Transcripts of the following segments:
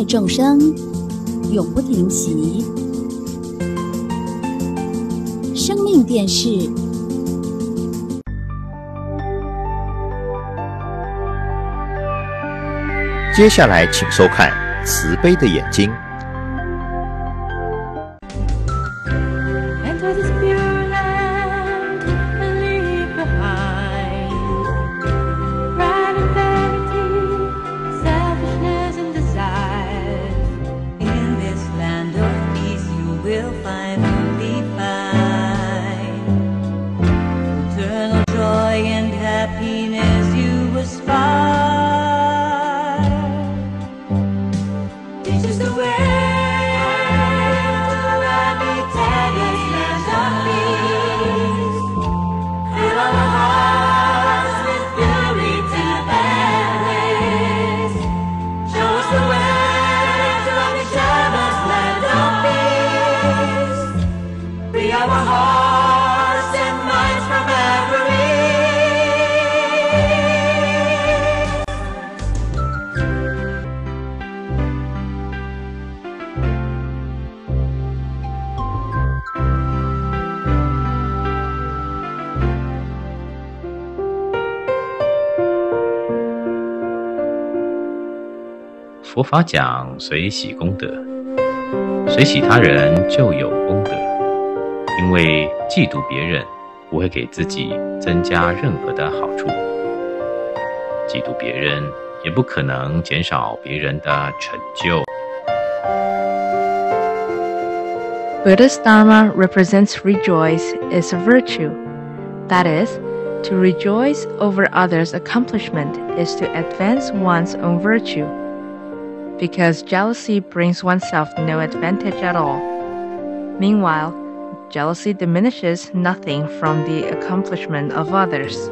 爱众生，永不停息。生命电视，接下来请收看《慈悲的眼睛》。法讲随喜功德，随喜他人就有功德。因为嫉妒别人不会给自己增加任何的好处，嫉妒别人也不可能减少别人的成就。Buddha's Dharma represents rejoice is a virtue. That is, to rejoice over others' accomplishment is to advance one's own virtue. Because jealousy brings oneself no advantage at all. Meanwhile, jealousy diminishes nothing from the accomplishment of others.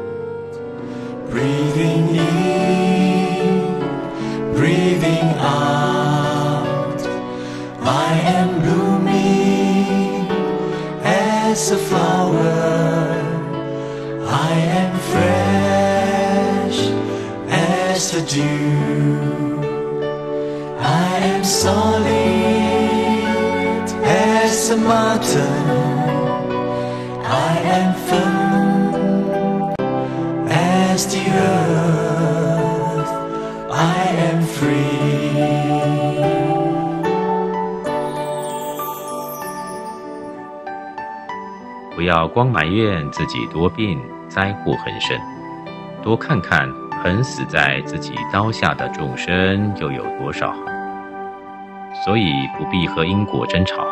Breathing in, breathing out. I am blooming as a flower. I am fresh as the dew. Solid as a mountain. I am firm as the earth. I am free. 不要光埋怨自己多病、灾祸横生，多看看横死在自己刀下的众生又有多少。所以不必和因果争吵，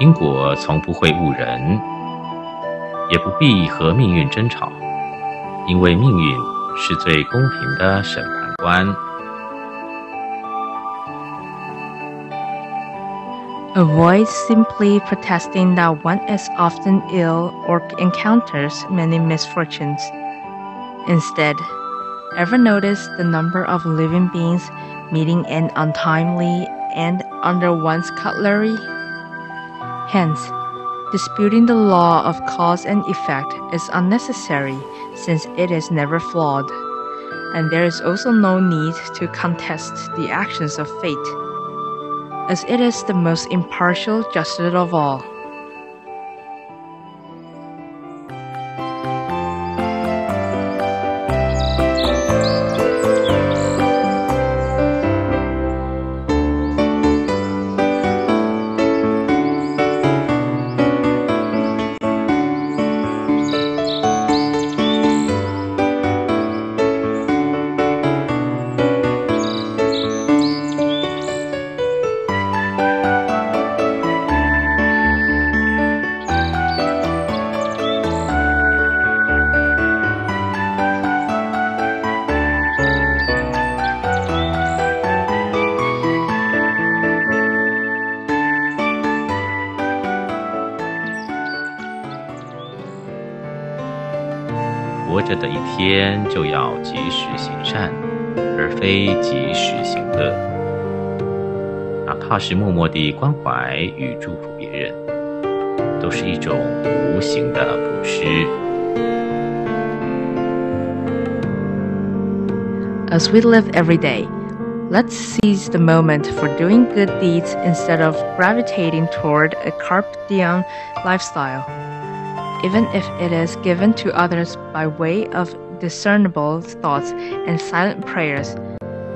因果从不会误人；也不必和命运争吵，因为命运是最公平的审判官。 Avoid simply protesting that one is often ill or encounters many misfortunes. Instead, ever notice the number of living beings meeting an untimely end under one's cutlery? Hence, disputing the law of cause and effect is unnecessary since it is never flawed, and there is also no need to contest the actions of fate as it is the most impartial justice of all. 活着的一天就要及时行善，而非及时行恶。哪怕是默默地关怀与祝福别人，都是一种无形的布施。 As we live every day, Let's seize the moment for doing good deeds instead of gravitating toward a carpe diem lifestyle. Even if it is given to others by way of discernible thoughts and silent prayers,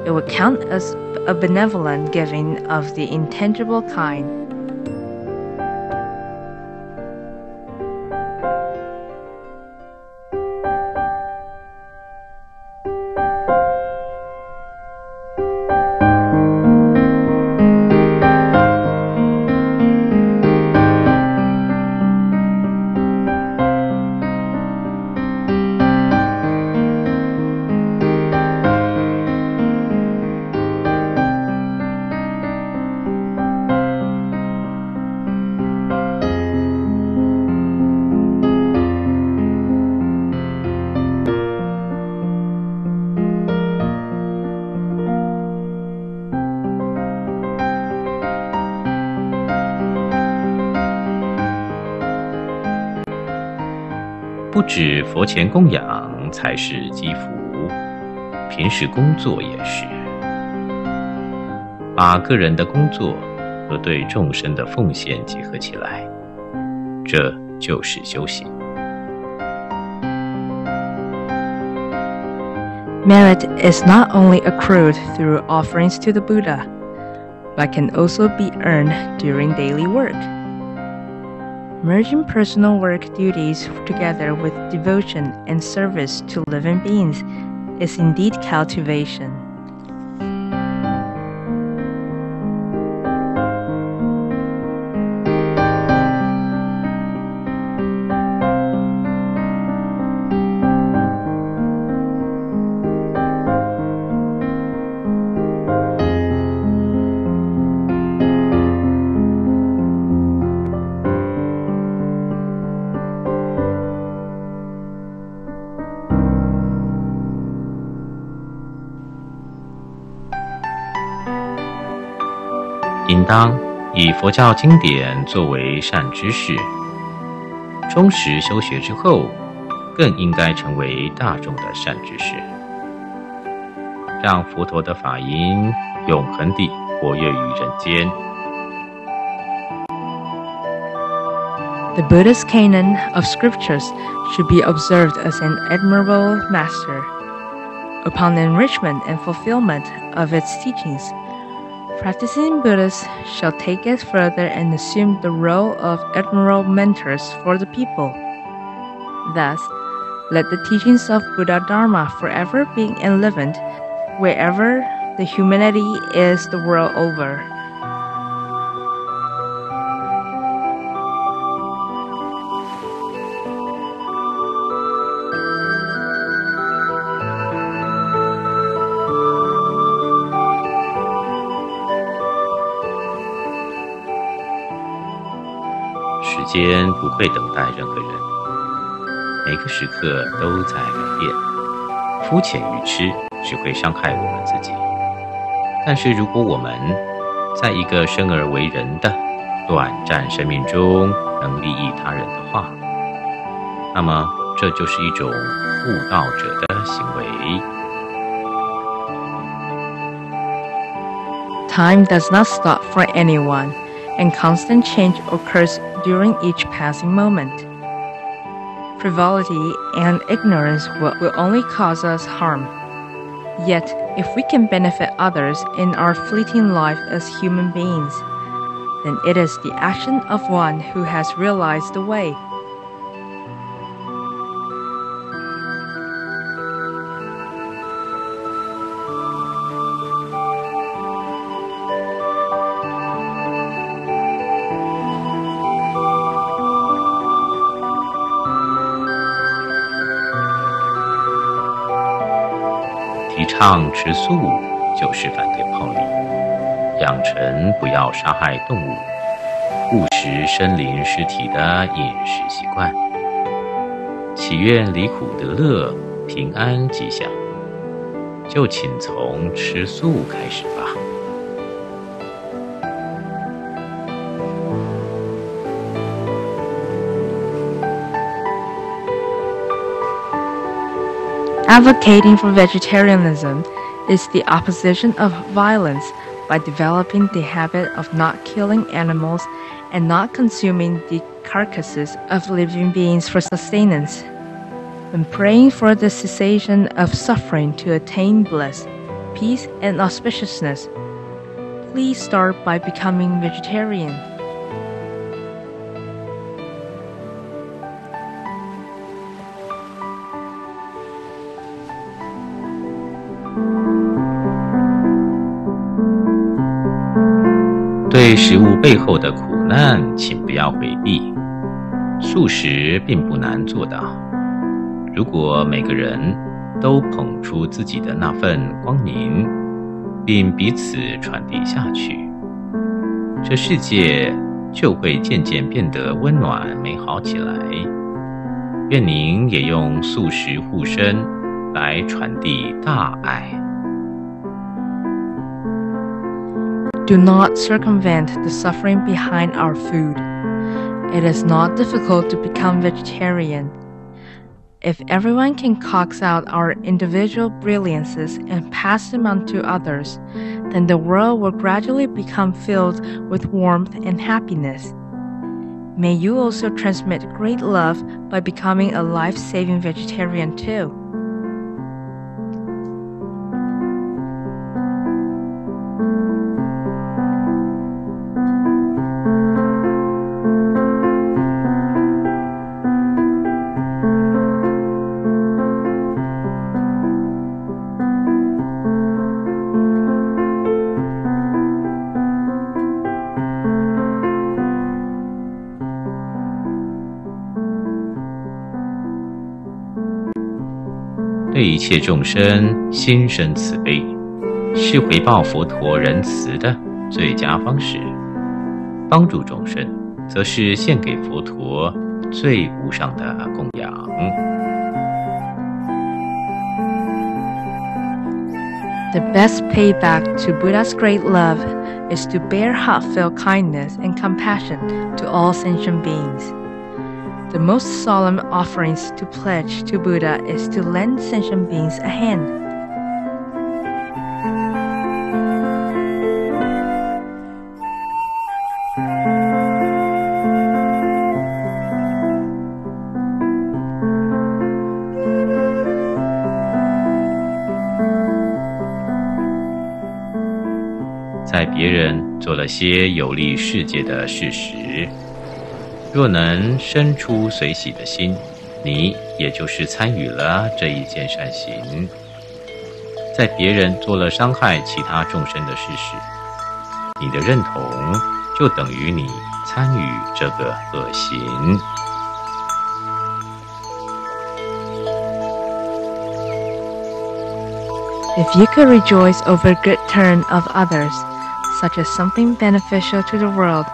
it will count as a benevolent giving of the intangible kind. 止佛前供养才是积福，平时工作也是。把个人的工作和对众生的奉献结合起来，这就是修行。Merit is not only accrued through offerings to the Buddha, but can also be earned during daily work. Merging personal work duties together with devotion and service to living beings is indeed cultivation. 当以佛教经典作为善知识，忠实修学之后，更应该成为大众的善知识，让佛陀的法音永恒地活跃于人间。The Buddha's canon of scriptures should be observed as an admirable master. Upon the enrichment and fulfillment of its teachings, practicing Buddhists shall take it further and assume the role of admirable mentors for the people. Thus, let the teachings of Buddha Dharma forever be enlivened wherever the humanity is the world over. 间不会等待任何人，每个时刻都在改变。肤浅愚痴只会伤害我们自己。但是如果我们在一个生而为人的短暂生命中能利益他人的话，那么这就是一种悟道者的行为。Time does not stop for anyone, and constant change occurs during each passing moment. Frivolity and ignorance will, will only cause us harm. Yet, if we can benefit others in our fleeting life as human beings, then it is the action of one who has realized the way. 倡吃素就是反对暴力，养成不要杀害动物、误食生灵尸体的饮食习惯，祈愿离苦得乐、平安吉祥，就请从吃素开始吧。Advocating for vegetarianism is the opposition of violence by developing the habit of not killing animals and not consuming the carcasses of living beings for sustenance. When praying for the cessation of suffering to attain bliss, peace, and auspiciousness, please start by becoming vegetarian. 对食物背后的苦难，请不要回避。素食并不难做到，如果每个人都捧出自己的那份光明，并彼此传递下去，这世界就会渐渐变得温暖美好起来。愿您也用素食护身，来传递大爱。Do not circumvent the suffering behind our food. It is not difficult to become vegetarian. If everyone can coax out our individual brilliances and pass them on to others, then the world will gradually become filled with warmth and happiness. May you also transmit great love by becoming a life saving vegetarian too. 切众生心生慈悲，是回报佛陀仁慈的最佳方式；帮助众生，则是献给佛陀最无上的供养。The best payback to Buddha's great love is to bear heartfelt kindness and compassion to all sentient beings. The most solemn offerings to pledge to Buddha is to lend sentient beings a hand. 在别人做了些有利世界的事时， 若能生出随喜的心，你也就是参与了这一件善行。在别人做了伤害其他众生的事时，你的认同就等于你参与这个恶行。If you could rejoice over good turn of others, such as something beneficial to the world,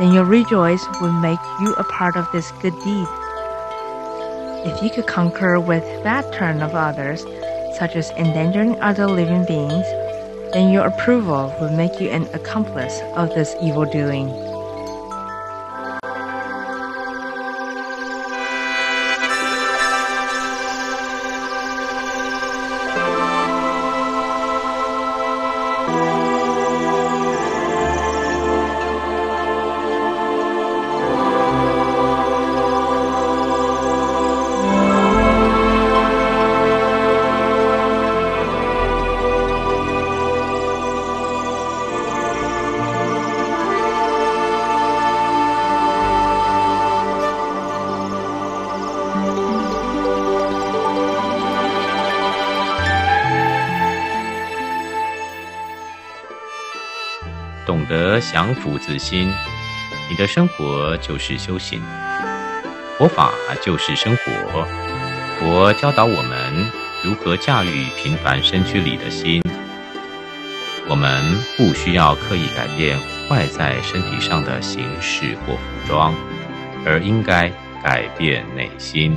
then your rejoice would make you a part of this good deed. If you could concur with bad turn of others, such as endangering other living beings, then your approval would make you an accomplice of this evil doing. 降服自心，你的生活就是修行，佛法就是生活。佛教导我们如何驾驭平凡身躯里的心。我们不需要刻意改变外在身体上的形式或服装，而应该改变内心。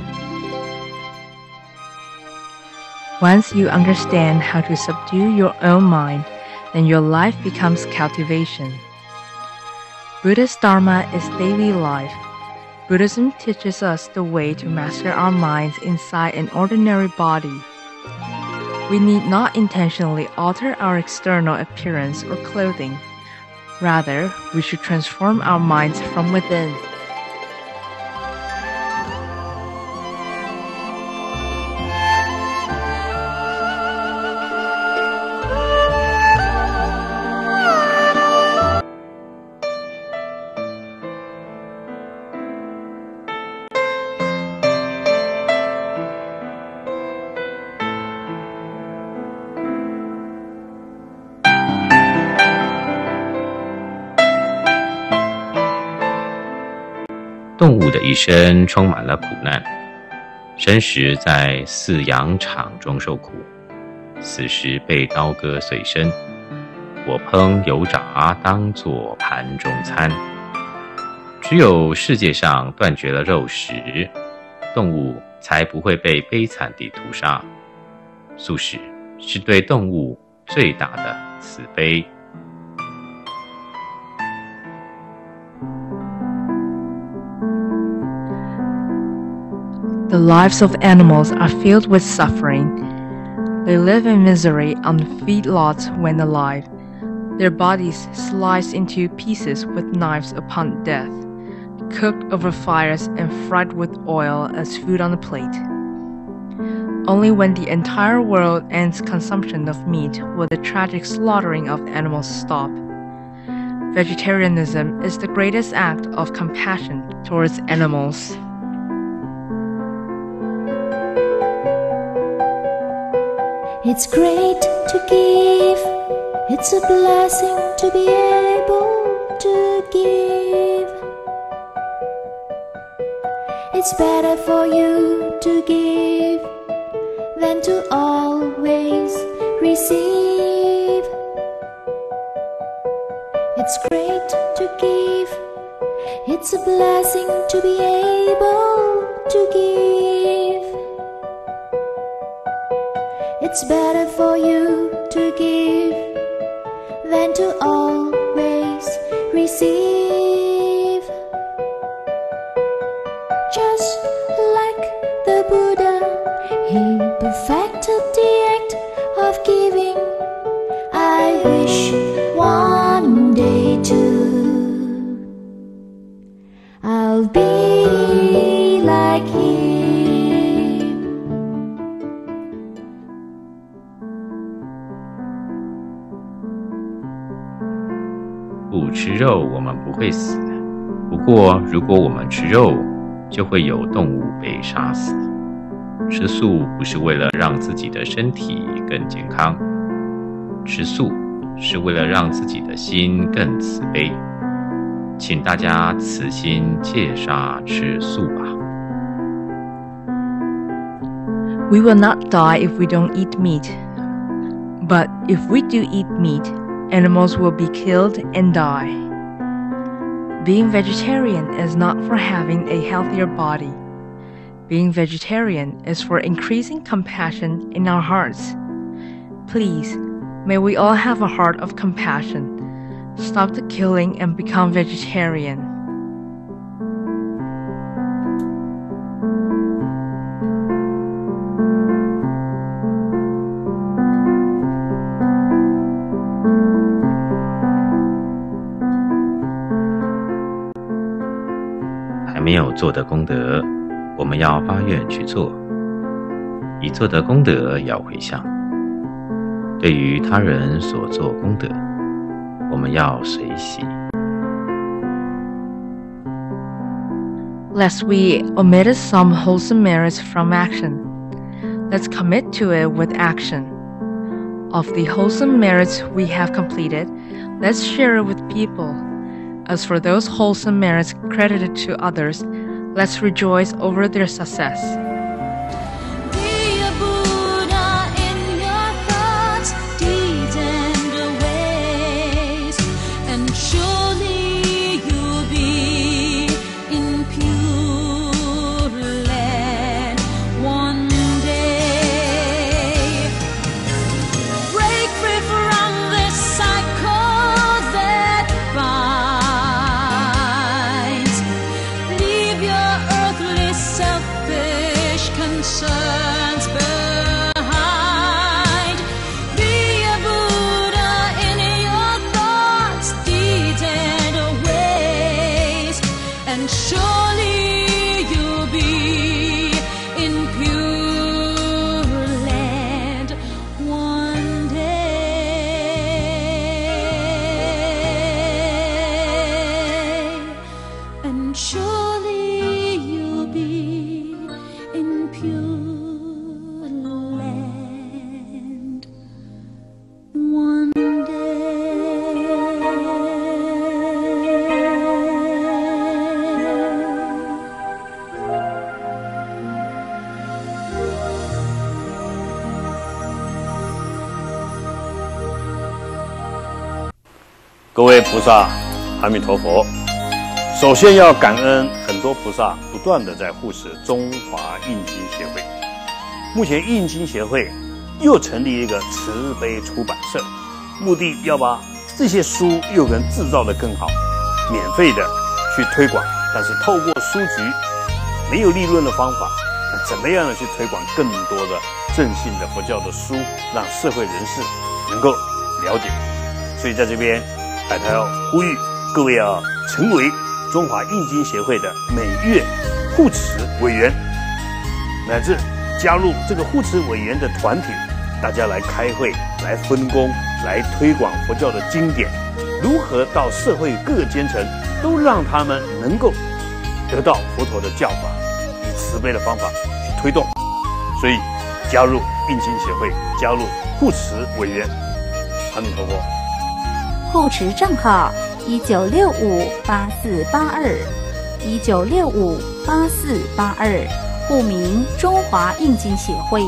Once you understand how to subdue your own mind, then your life becomes cultivation. Buddha's Dharma is daily life. Buddhism teaches us the way to master our minds inside an ordinary body. We need not intentionally alter our external appearance or clothing. Rather, we should transform our minds from within. “动物的一生充满了苦难，生时在饲养场中受苦，死时被刀割碎身，火烹油炸当作盘中餐。只有世界上断绝了肉食，动物才不会被悲惨地屠杀。素食是对动物最大的慈悲。” The lives of animals are filled with suffering. They live in misery on feedlots when alive, their bodies sliced into pieces with knives upon death, cooked over fires and fried with oil as food on a plate. Only when the entire world ends consumption of meat will the tragic slaughtering of animals stop. Vegetarianism is the greatest act of compassion towards animals. It's great to give. It's a blessing to be able to give. It's better for you to give than to always receive. It's great to give. It's a blessing to be able to give. It's better for you to give than to always receive. 不吃肉，我们不会死。不过，如果我们吃肉，就会有动物被杀死。吃素不是为了让自己的身体更健康，吃素是为了让自己的心更慈悲。请大家慈心戒杀吃素吧。We will not die if we don't eat meat. But if we do eat meat, animals will be killed and die. Being vegetarian is not for having a healthier body. Being vegetarian is for increasing compassion in our hearts. Please, may we all have a heart of compassion. Stop the killing and become vegetarian. 没有做的功德，我们要发愿去做；已做的功德要回向。对于他人所做功德，我们要随喜。 lest we omitted some wholesome merits from action. Let's commit to it with action. Of the wholesome merits we have completed, let's share it with people. As for those wholesome merits credited to others, let's rejoice over their success. 各位菩萨，阿弥陀佛。首先要感恩很多菩萨不断的在护持中华印经协会。目前印经协会又成立一个慈悲出版社，目的要把这些书又能制造的更好，免费的去推广。但是透过书局没有利润的方法，怎么样的去推广更多的正信的佛教的书，让社会人士能够了解？所以在这边，海涛要呼吁各位要成为中华印经协会的每月护持委员，乃至加入这个护持委员的团体，大家来开会、来分工、来推广佛教的经典，如何到社会各个阶层都让他们能够得到佛陀的教法，以慈悲的方法去推动。所以，加入印经协会，加入护持委员，阿弥陀佛。护持账号一九六五八四八二，一九六五八四八二，户名中华印经协会。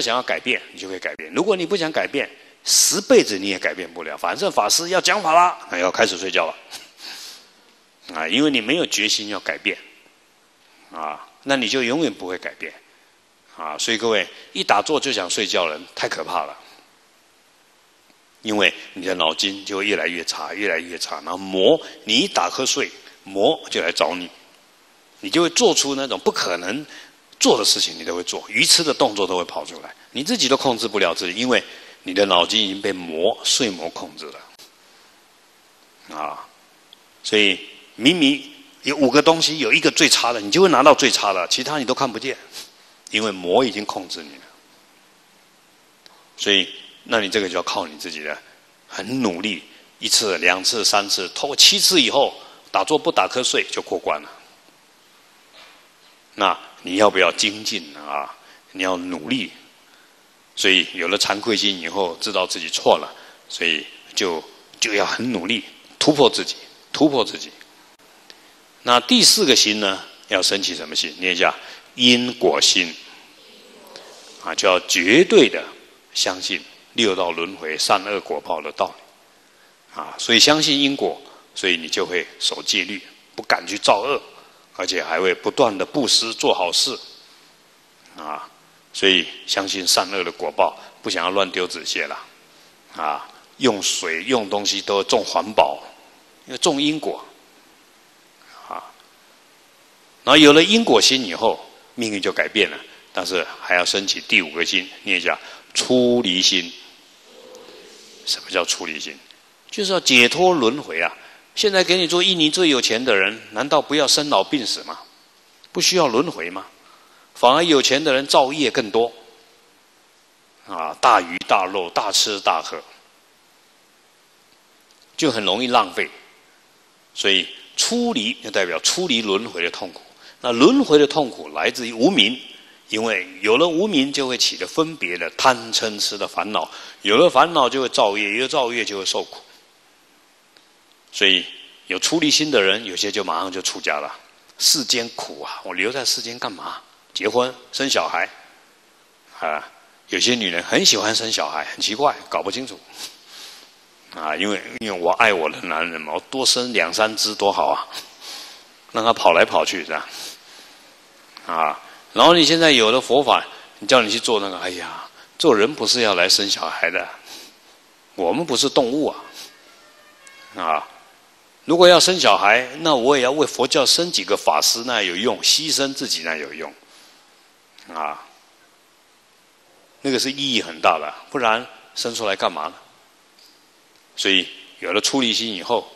想要改变，你就会改变；如果你不想改变，十辈子你也改变不了。反正法师要讲法了，那要开始睡觉了。啊，因为你没有决心要改变，啊，那你就永远不会改变。啊，所以各位一打坐就想睡觉了，太可怕了。因为你的脑筋就会越来越差，越来越差，然后魔，你一打瞌睡，魔就来找你，你就会做出那种不可能做的事情，你都会做，愚痴的动作都会跑出来，你自己都控制不了自己，因为你的脑筋已经被魔睡魔控制了。啊，所以明明有五个东西，有一个最差的，你就会拿到最差的，其他你都看不见，因为魔已经控制你了。所以。那你这个就要靠你自己的很努力，一次、两次、三次，透过七次以后，打坐不打瞌睡就过关了。那你要不要精进啊？你要努力。所以有了惭愧心以后，知道自己错了，所以就就要很努力突破自己，突破自己。那第四个心呢？要升起什么心？念一下因果心啊，就要绝对的相信。六道轮回、善恶果报的道理，啊，所以相信因果，所以你就会守戒律，不敢去造恶，而且还会不断的布施做好事，啊，所以相信善恶的果报，不想要乱丢纸屑了，啊，用水用东西都重环保，因为重因果，啊，然后有了因果心以后，命运就改变了，但是还要升起第五个心，念一下出离心。什么叫出离心？就是要解脱轮回啊！现在给你做印尼最有钱的人，难道不要生老病死吗？不需要轮回吗？反而有钱的人造业更多，啊，大鱼大肉，大吃大喝，就很容易浪费。所以出离就代表出离轮回的痛苦。那轮回的痛苦来自于无明。因为有了无名，就会起的分别的贪嗔痴的烦恼；有了烦恼，就会造业；有了造业，就会受苦。所以有出离心的人，有些就马上就出家了。世间苦啊，我留在世间干嘛？结婚生小孩啊？有些女人很喜欢生小孩，很奇怪，搞不清楚。啊，因为因为我爱我的男人嘛，我多生两三只多好啊，让他跑来跑去这样。啊，然后你现在有了佛法，你叫你去做那个，哎呀，做人不是要来生小孩的，我们不是动物啊。啊，如果要生小孩，那我也要为佛教生几个法师，那有用；牺牲自己那有用。啊，那个是意义很大的，不然生出来干嘛呢？所以有了出离心以后，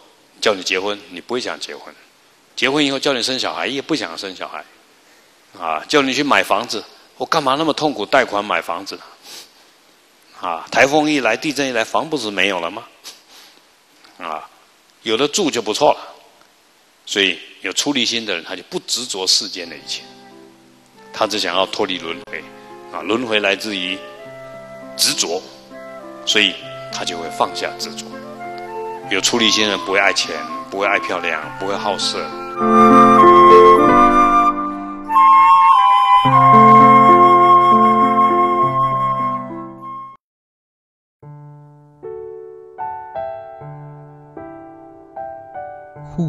叫你结婚，你不会想结婚；结婚以后叫你生小孩，也不想生小孩。啊，叫你去买房子，我干嘛那么痛苦贷款买房子呢？啊，台风一来，地震一来，房不是没有了吗？啊，有的住就不错了。所以有出离心的人，他就不执着世间的一切，他只想要脱离轮回。啊，轮回来自于执着，所以他就会放下执着。有出离心的人不会爱钱，不会爱漂亮，不会好色。